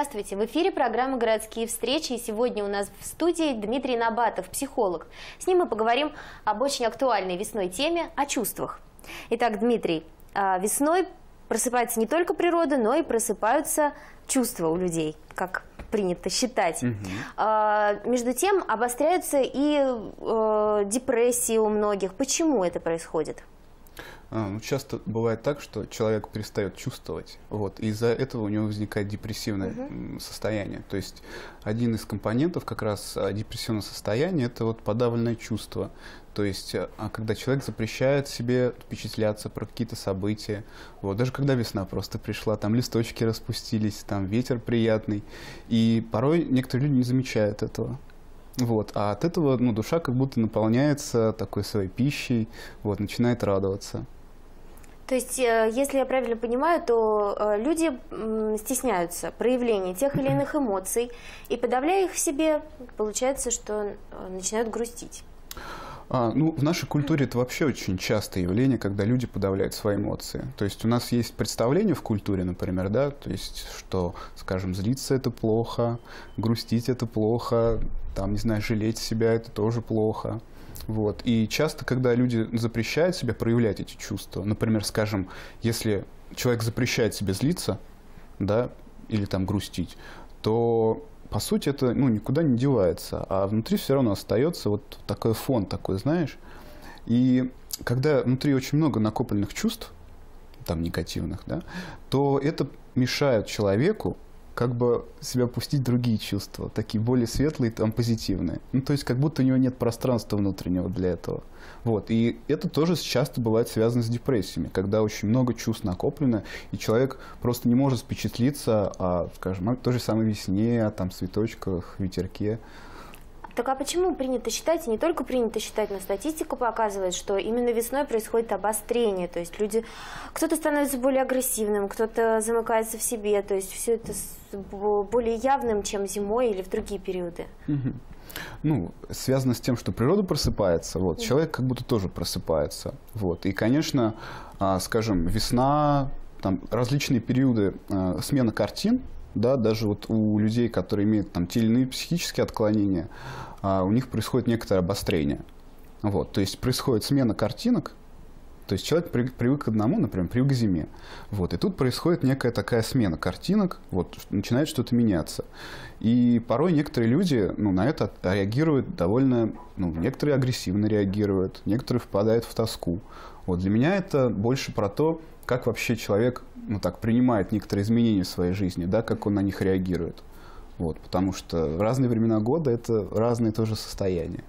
Здравствуйте! В эфире программа «Городские встречи» и сегодня у нас в студии Дмитрий Набатов, психолог. С ним мы поговорим об очень актуальной весной теме – о чувствах. Итак, Дмитрий, а, весной просыпается не только природа, но и просыпаются чувства у людей, как принято считать. Угу. А, между тем обостряются и э, депрессии у многих. Почему это происходит? А, ну, часто бывает так, что человек перестает чувствовать, вот, и из-за этого у него возникает депрессивное угу. состояние. То есть один из компонентов как раз а, депрессивного состояния – это вот подавленное чувство. То есть, а, когда человек запрещает себе впечатляться про какие-то события, вот, даже когда весна просто пришла, там листочки распустились, там ветер приятный, и порой некоторые люди не замечают этого. Вот. А от этого ну, душа как будто наполняется такой своей пищей, вот, начинает радоваться. То есть, э, если я правильно понимаю, то э, люди стесняются проявления тех или иных эмоций, и подавляя их в себе, получается, что э, начинают грустить. А, ну, в нашей культуре это вообще очень частое явление, когда люди подавляют свои эмоции. То есть у нас есть представление в культуре, например, да, то есть, что, скажем, злиться это плохо, грустить это плохо, там, не знаю, жалеть себя это тоже плохо. Вот. И часто, когда люди запрещают себе проявлять эти чувства, например, скажем, если человек запрещает себе злиться, да, или там грустить, то по сути это ну, никуда не девается, а внутри все равно остается вот такой фон такой, знаешь. И когда внутри очень много накопленных чувств, там негативных, да, то это мешает человеку как бы себя пустить другие чувства, такие более светлые, там, позитивные. Ну, то есть, как будто у него нет пространства внутреннего для этого. Вот. И это тоже часто бывает связано с депрессиями, когда очень много чувств накоплено, и человек просто не может впечатлиться о, скажем, о той же самой весне, о там, цветочках, ветерке. Так а почему принято считать, и не только принято считать, но статистика показывает, что именно весной происходит обострение, то есть люди, кто-то становится более агрессивным, кто-то замыкается в себе, то есть все это более явным, чем зимой или в другие периоды. Ну, связано с тем, что природа просыпается, вот, человек как будто тоже просыпается, вот, и, конечно, а, скажем, весна, там различные периоды а, смена картин, да, даже вот у людей, которые имеют там те или иные психические отклонения, а, у них происходит некоторое обострение. Вот, то есть происходит смена картинок, то есть человек при, привык к одному, например, привык к зиме. Вот, и тут происходит некая такая смена картинок, вот, начинает что-то меняться. И порой некоторые люди ну, на это реагируют довольно, ну, некоторые агрессивно реагируют, некоторые впадают в тоску. Вот, для меня это больше про то, как вообще человек ну, так, принимает некоторые изменения в своей жизни, да, как он на них реагирует. Вот, потому что разные времена года – это разные тоже состояния.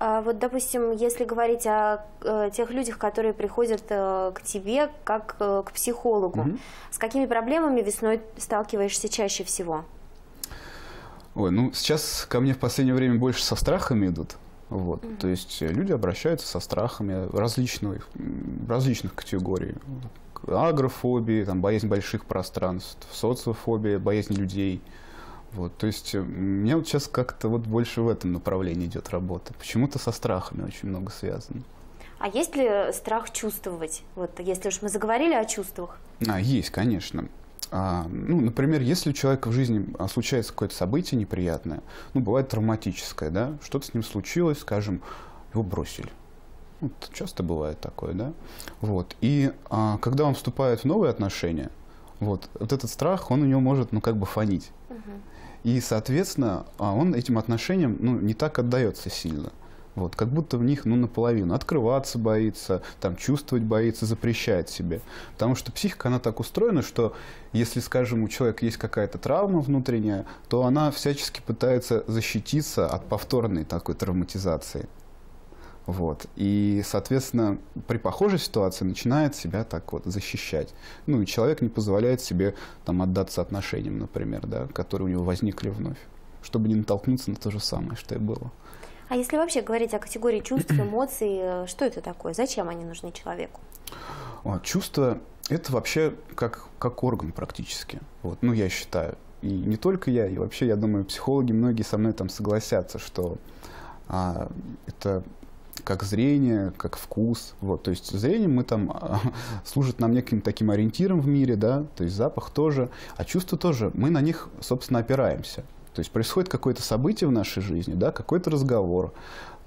А вот, допустим, если говорить о э, тех людях, которые приходят э, к тебе как э, к психологу, угу. с какими проблемами весной сталкиваешься чаще всего? Ой, ну сейчас ко мне в последнее время больше со страхами идут. Вот. Угу. То есть люди обращаются со страхами различных, различных категорий агрофобии, там, боязнь больших пространств, социофобия, боязнь людей. Вот, то есть э, мне вот сейчас как-то вот больше в этом направлении идет работа. Почему-то со страхами очень много связано. А есть ли страх чувствовать? Вот если уж мы заговорили о чувствах. А, есть, конечно. А, ну, например, если у человека в жизни а, случается какое-то событие неприятное, ну, бывает травматическое, да, что-то с ним случилось, скажем, его бросили. Вот, часто бывает такое, да. Вот. И а, когда он вступает в новые отношения, вот, вот этот страх, он у него может, ну, как бы фонить. Угу. И, соответственно, а он этим отношениям, ну, не так отдается сильно. Вот, как будто в них, ну, наполовину. Открываться боится, там, чувствовать боится, запрещает себе. Потому что психика, она так устроена, что если, скажем, у человека есть какая-то травма внутренняя, то она всячески пытается защититься от повторной такой травматизации. Вот. И, соответственно, при похожей ситуации начинает себя так вот защищать. Ну, и человек не позволяет себе там отдаться отношениям, например, да, которые у него возникли вновь, чтобы не натолкнуться на то же самое, что и было. А если вообще говорить о категории чувств, эмоций, э, что это такое? Зачем они нужны человеку? О, чувства – это вообще как, как орган практически. Вот, ну, я считаю. И не только я, и вообще, я думаю, психологи многие со мной там согласятся, что а, это как зрение, как вкус. Вот, то есть зрение мы там служит нам неким таким ориентиром в мире, да, то есть запах тоже, а чувства тоже. Мы на них, собственно, опираемся. То есть происходит какое-то событие в нашей жизни, да, какой-то разговор,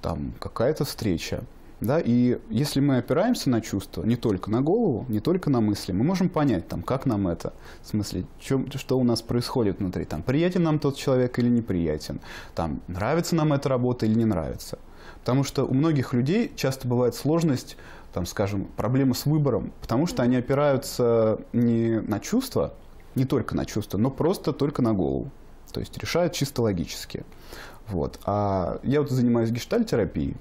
там, какая-то встреча. Да, и если мы опираемся на чувства, не только на голову, не только на мысли, мы можем понять, там, как нам это, в смысле, чем, что у нас происходит внутри, там, приятен нам тот человек или неприятен, там, нравится нам эта работа или не нравится. Потому что у многих людей часто бывает сложность, там, скажем, проблемы с выбором, потому что они опираются не на чувства, не только на чувства, но просто только на голову. То есть решают чисто логически. Вот. А я вот занимаюсь гештальтерапией,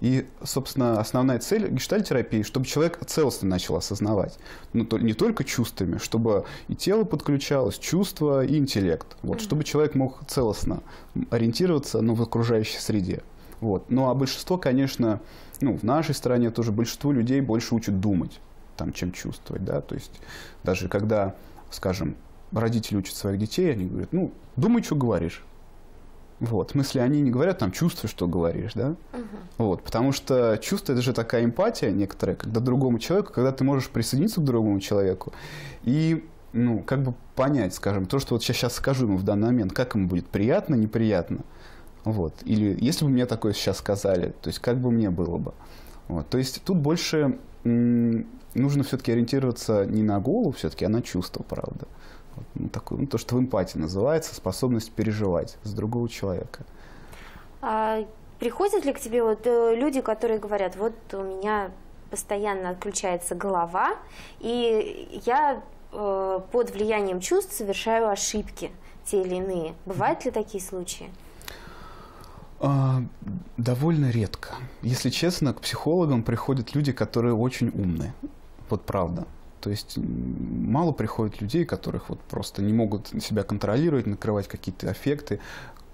и, собственно, основная цель гештальтерапии, чтобы человек целостно начал осознавать. Ну, то, не только чувствами, чтобы и тело подключалось, чувство и интеллект. Вот, mm-hmm. Чтобы человек мог целостно ориентироваться ну, в окружающей среде. Вот. Ну, а большинство, конечно, ну, в нашей стране тоже большинство людей больше учат думать, там, чем чувствовать. Да? То есть даже когда, скажем, родители учат своих детей, они говорят, ну, думай, что говоришь. Вот. В смысле, они не говорят там чувствуй, что говоришь, да? Угу. Вот. Потому что чувство это же такая эмпатия некоторая, когда другому человеку, когда ты можешь присоединиться к другому человеку и ну, как бы понять, скажем, то, что вот сейчас, сейчас скажу ему в данный момент, как ему будет приятно, неприятно. Вот. Или если бы мне такое сейчас сказали, то есть как бы мне было бы. Вот. То есть тут больше нужно все-таки ориентироваться не на голову все-таки, а на чувство, правда ну, такой, ну, то, что в эмпатии называется, способность переживать с другого человека. А приходят ли к тебе вот э, люди, которые говорят, вот у меня постоянно отключается голова, и я э, под влиянием чувств совершаю ошибки, те или иные. Бывают ли такие случаи? А, довольно редко. Если честно, к психологам приходят люди, которые очень умные. Вот правда. То есть мало приходит людей, которых вот просто не могут себя контролировать, накрывать какие-то эффекты.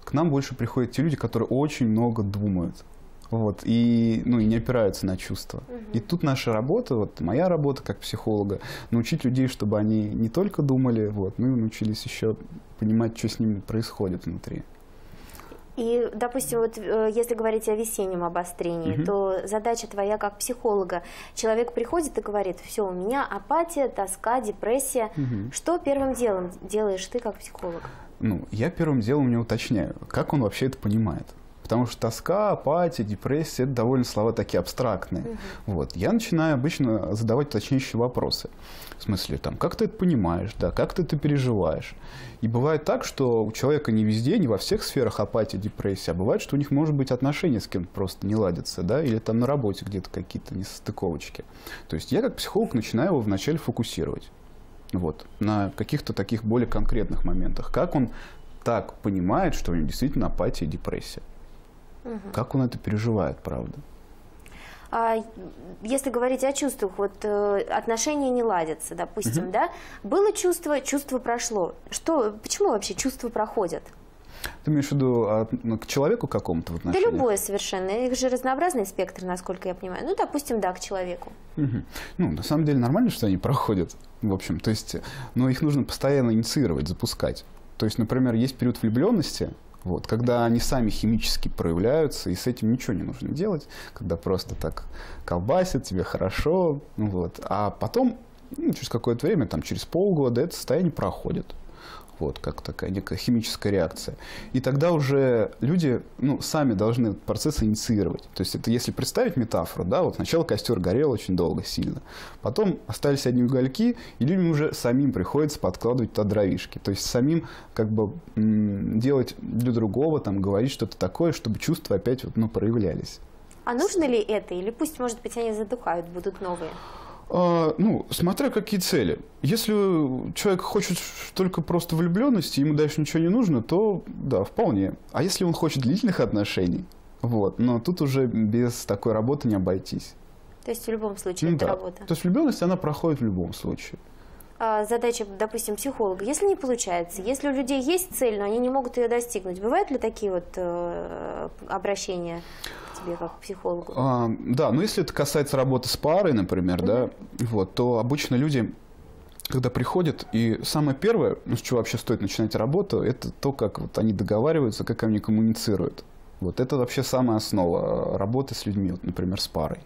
К нам больше приходят те люди, которые очень много думают. Вот, и, ну, и не опираются на чувства. Угу. И тут наша работа, вот моя работа как психолога, научить людей, чтобы они не только думали, вот, но и научились еще понимать, что с ними происходит внутри. И, допустим, вот э, если говорить о весеннем обострении, угу. то задача твоя как психолога. Человек приходит и говорит, все, у меня апатия, тоска, депрессия. Угу. Что первым делом делаешь ты как психолог? Ну, я первым делом не уточняю, как он вообще это понимает. Потому что тоска, апатия, депрессия – это довольно слова такие абстрактные. Угу. Вот. Я начинаю обычно задавать уточняющие вопросы. В смысле, там, как ты это понимаешь, да, как ты это переживаешь. И бывает так, что у человека не везде, не во всех сферах апатия, депрессия, а бывает, что у них может быть отношения с кем-то просто не ладятся, да, или там на работе где-то какие-то несостыковочки. То есть я как психолог начинаю его вначале фокусировать. Вот, на каких-то таких более конкретных моментах. Как он так понимает, что у него действительно апатия и депрессия. Угу. Как он это переживает, правда. А если говорить о чувствах, вот э, отношения не ладятся, допустим, угу. да, было чувство, чувство прошло. Что, почему вообще чувства проходят? Ты имеешь в виду а, ну, к человеку какому-то в отношениях? Да любое совершенно. Их же разнообразный спектр, насколько я понимаю. Ну, допустим, да, к человеку. Угу. Ну, на самом деле нормально, что они проходят, в общем. То есть, но их нужно постоянно инициировать, запускать. То есть, например, есть период влюбленности, вот, когда они сами химически проявляются, и с этим ничего не нужно делать, когда просто так колбасит, тебе хорошо, вот, а потом, ну, через какое-то время, там, через полгода это состояние проходит вот, как такая некая химическая реакция. И тогда уже люди ну, сами должны этот процесс инициировать. То есть это если представить метафору, да, вот сначала костер горел очень долго, сильно, потом остались одни угольки, и людям уже самим приходится подкладывать туда дровишки. То есть самим как бы делать для другого, там, говорить что-то такое, чтобы чувства опять вот, ну, проявлялись. А нужно ли это? Или пусть, может быть, они задухают, будут новые? А, ну, смотря какие цели. Если человек хочет только просто влюбленности, ему дальше ничего не нужно, то да, вполне. А если он хочет длительных отношений, вот, но тут уже без такой работы не обойтись. То есть в любом случае ну, это да. работа. То есть влюбленность, она проходит в любом случае. А, задача, допустим, психолога. Если не получается, если у людей есть цель, но они не могут ее достигнуть, бывают ли такие вот э, обращения? Тебе как психологу? А, да, ну если это касается работы с парой, например, mm-hmm. да, вот, то обычно люди когда приходят, и самое первое, ну, с чего вообще стоит начинать работу, это то, как вот они договариваются, как они коммуницируют. Вот это вообще самая основа работы с людьми, вот, например, с парой.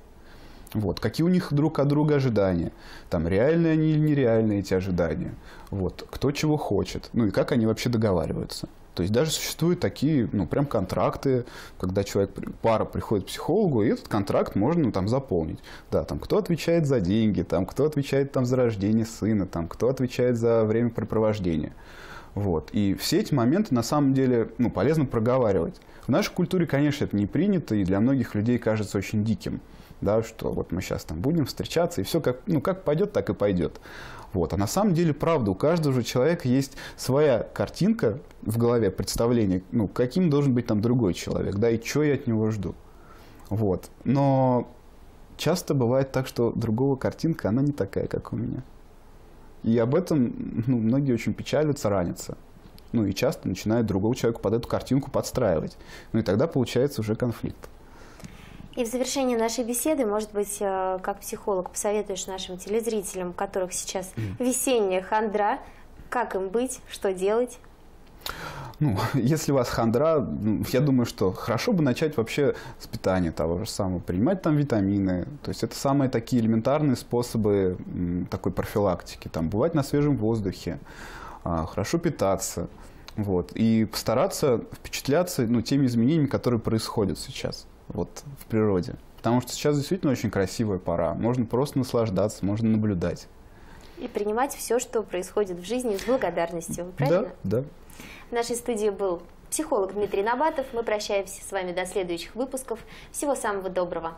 Вот. Какие у них друг от друга ожидания? Там реальные они или нереальные эти ожидания? Вот. Кто чего хочет? Ну и как они вообще договариваются? То есть даже существуют такие, ну, прям контракты, когда человек, пара приходит к психологу, и этот контракт можно ну, там заполнить. Да, там кто отвечает за деньги, там кто отвечает там за рождение сына, там кто отвечает за времяпрепровождение. Вот. И все эти моменты на самом деле ну, полезно проговаривать. В нашей культуре, конечно, это не принято, и для многих людей кажется очень диким да, что вот мы сейчас там будем встречаться, и все как, ну, как пойдет, так и пойдет. Вот. А на самом деле, правда, у каждого же человека есть своя картинка в голове, представление, ну, каким должен быть там другой человек, да, и что я от него жду. Вот. Но часто бывает так, что другого картинка, она не такая, как у меня. И об этом ну, многие очень печалятся, ранятся. Ну и часто начинают другого человека под эту картинку подстраивать. Ну и тогда получается уже конфликт. И в завершении нашей беседы, может быть, э, как психолог, посоветуешь нашим телезрителям, у которых сейчас весенняя хандра, как им быть, что делать? Ну, если у вас хандра, ну, я думаю, что хорошо бы начать вообще с питания того же самого, принимать там витамины. То есть это самые такие элементарные способы такой профилактики. Там бывать на свежем воздухе, а, хорошо питаться. Вот, и постараться впечатляться ну, теми изменениями, которые происходят сейчас вот, в природе. Потому что сейчас действительно очень красивая пора. Можно просто наслаждаться, можно наблюдать. И принимать все, что происходит в жизни с благодарностью, правильно? Да, да. В нашей студии был психолог Дмитрий Набатов. Мы прощаемся с вами до следующих выпусков. Всего самого доброго.